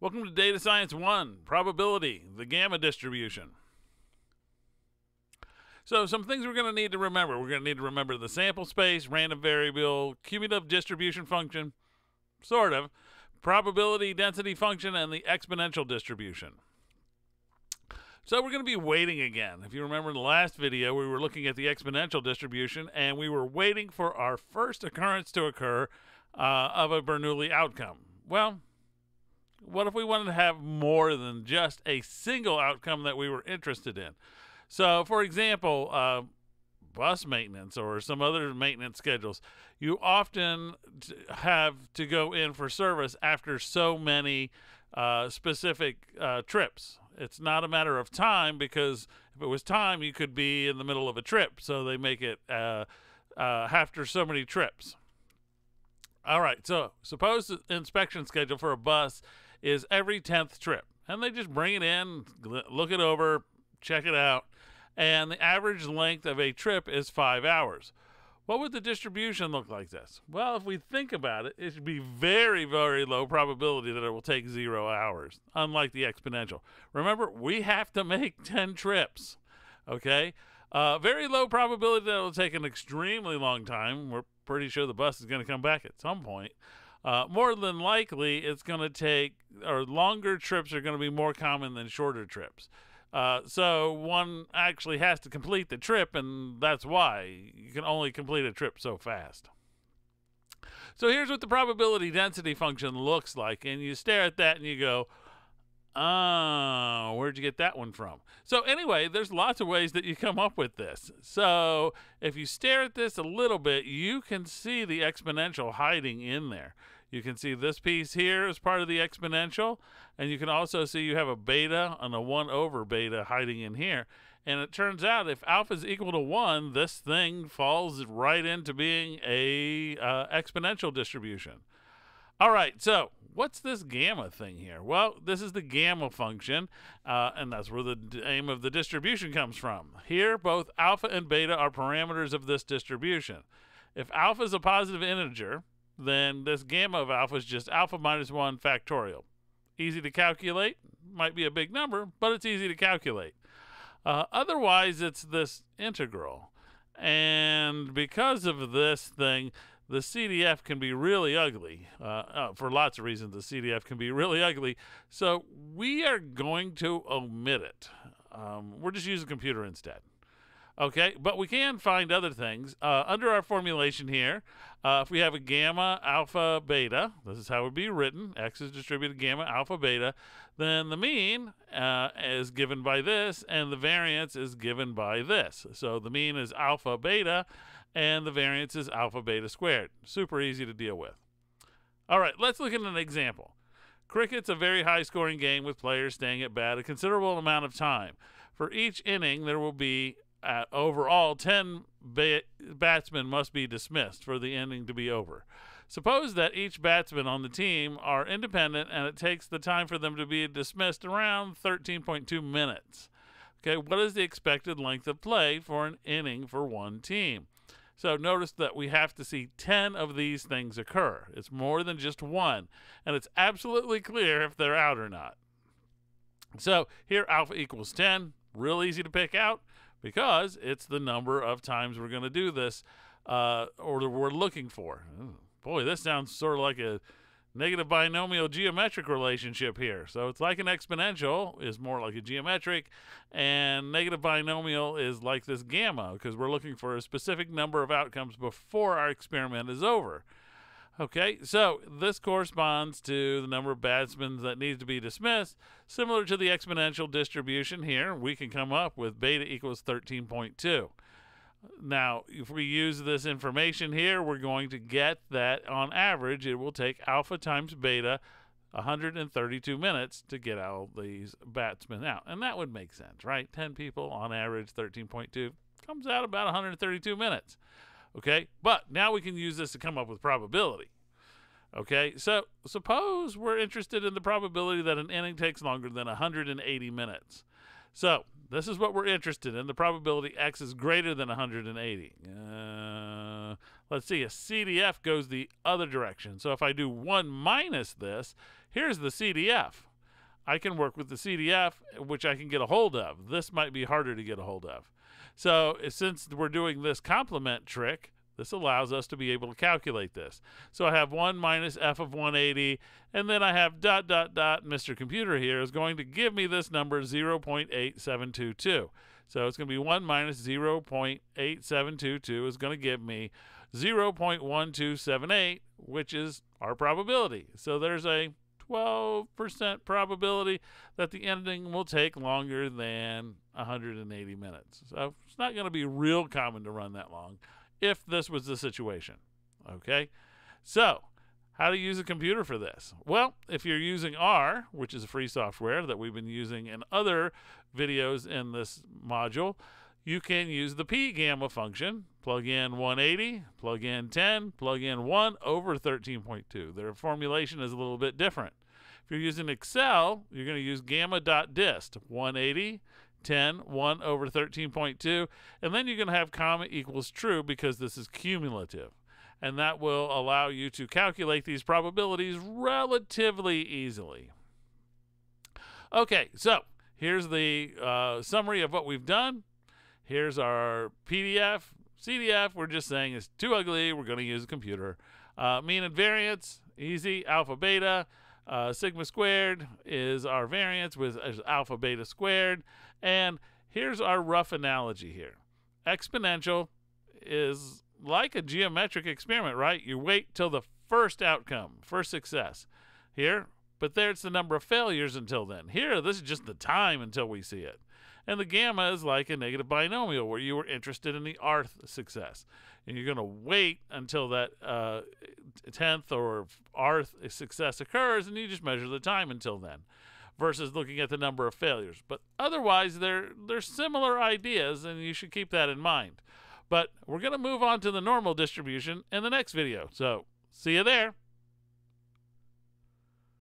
Welcome to Data Science 1, Probability, the Gamma Distribution. So some things we're going to need to remember. We're going to need to remember the sample space, random variable, cumulative distribution function, sort of, probability density function, and the exponential distribution. So we're going to be waiting again. If you remember in the last video, we were looking at the exponential distribution, and we were waiting for our first occurrence to occur uh, of a Bernoulli outcome. Well, what if we wanted to have more than just a single outcome that we were interested in? So, for example, uh, bus maintenance or some other maintenance schedules, you often have to go in for service after so many uh, specific uh, trips. It's not a matter of time because if it was time, you could be in the middle of a trip. So they make it uh, uh, after so many trips. All right. So suppose the inspection schedule for a bus is every 10th trip. And they just bring it in, look it over, check it out. And the average length of a trip is five hours. What would the distribution look like this? Well, if we think about it, it should be very, very low probability that it will take zero hours, unlike the exponential. Remember, we have to make 10 trips, okay? Uh, very low probability that it will take an extremely long time. We're pretty sure the bus is going to come back at some point. Uh, more than likely, it's going to take, or longer trips are going to be more common than shorter trips. Uh, so one actually has to complete the trip, and that's why you can only complete a trip so fast. So here's what the probability density function looks like, and you stare at that and you go, Oh, where'd you get that one from? So, anyway, there's lots of ways that you come up with this. So, if you stare at this a little bit, you can see the exponential hiding in there. You can see this piece here is part of the exponential, and you can also see you have a beta and a 1 over beta hiding in here. And it turns out if alpha is equal to 1, this thing falls right into being a uh, exponential distribution. All right, so what's this gamma thing here? Well, this is the gamma function, uh, and that's where the name of the distribution comes from. Here, both alpha and beta are parameters of this distribution. If alpha is a positive integer, then this gamma of alpha is just alpha minus 1 factorial. Easy to calculate, might be a big number, but it's easy to calculate. Uh, otherwise, it's this integral. And because of this thing, the CDF can be really ugly. Uh, uh, for lots of reasons, the CDF can be really ugly. So we are going to omit it. Um, we're just using computer instead. Okay, but we can find other things. Uh, under our formulation here, uh, if we have a gamma, alpha, beta, this is how it would be written, x is distributed gamma, alpha, beta, then the mean uh, is given by this, and the variance is given by this. So the mean is alpha, beta, and the variance is alpha, beta squared. Super easy to deal with. All right, let's look at an example. Cricket's a very high scoring game with players staying at bat a considerable amount of time. For each inning, there will be uh, overall 10 ba- batsmen must be dismissed for the inning to be over. Suppose that each batsman on the team are independent and it takes the time for them to be dismissed around 13.2 minutes. Okay, what is the expected length of play for an inning for one team? So notice that we have to see 10 of these things occur. It's more than just one, and it's absolutely clear if they're out or not. So here alpha equals 10, real easy to pick out because it's the number of times we're going to do this uh, or we're looking for. Ooh, boy, this sounds sort of like a negative binomial geometric relationship here. So it's like an exponential is more like a geometric, and negative binomial is like this gamma because we're looking for a specific number of outcomes before our experiment is over. Okay, so this corresponds to the number of batsmen that needs to be dismissed. Similar to the exponential distribution here, we can come up with beta equals 13.2. Now, if we use this information here, we're going to get that on average, it will take alpha times beta 132 minutes to get all these batsmen out. And that would make sense, right? 10 people on average, 13.2 comes out about 132 minutes. Okay, but now we can use this to come up with probability. Okay, so suppose we're interested in the probability that an inning takes longer than 180 minutes. So this is what we're interested in. The probability x is greater than 180. Uh, let's see, a CDF goes the other direction. So if I do 1 minus this, here's the CDF. I can work with the CDF, which I can get a hold of. This might be harder to get a hold of. So since we're doing this complement trick, this allows us to be able to calculate this. So I have 1 minus f of 180, and then I have dot, dot, dot. Mr. Computer here is going to give me this number 0.8722. So it's going to be 1 minus 0.8722 is going to give me 0.1278, which is our probability. So there's a 12% probability that the ending will take longer than 180 minutes. So it's not going to be real common to run that long if this was the situation. Okay? So, how to use a computer for this? Well, if you're using R, which is a free software that we've been using in other videos in this module, you can use the P gamma function. Plug in 180, plug in 10, plug in 1 over 13.2. Their formulation is a little bit different. If you're using Excel, you're going to use gamma.dist, 180, 10, 1 over 13.2, and then you're going to have comma equals true because this is cumulative. And that will allow you to calculate these probabilities relatively easily. Okay, so here's the uh, summary of what we've done. Here's our PDF. CDF, we're just saying it's too ugly. We're going to use a computer. Uh, mean and variance, easy. Alpha, beta. Uh, sigma squared is our variance with alpha, beta squared. And here's our rough analogy here. Exponential is like a geometric experiment, right? You wait till the first outcome, first success. Here, but there it's the number of failures until then. Here, this is just the time until we see it. And the gamma is like a negative binomial where you were interested in the rth success. And you're going to wait until that uh, 10th or rth success occurs and you just measure the time until then versus looking at the number of failures. But otherwise, they're, they're similar ideas, and you should keep that in mind. But we're going to move on to the normal distribution in the next video. So see you there.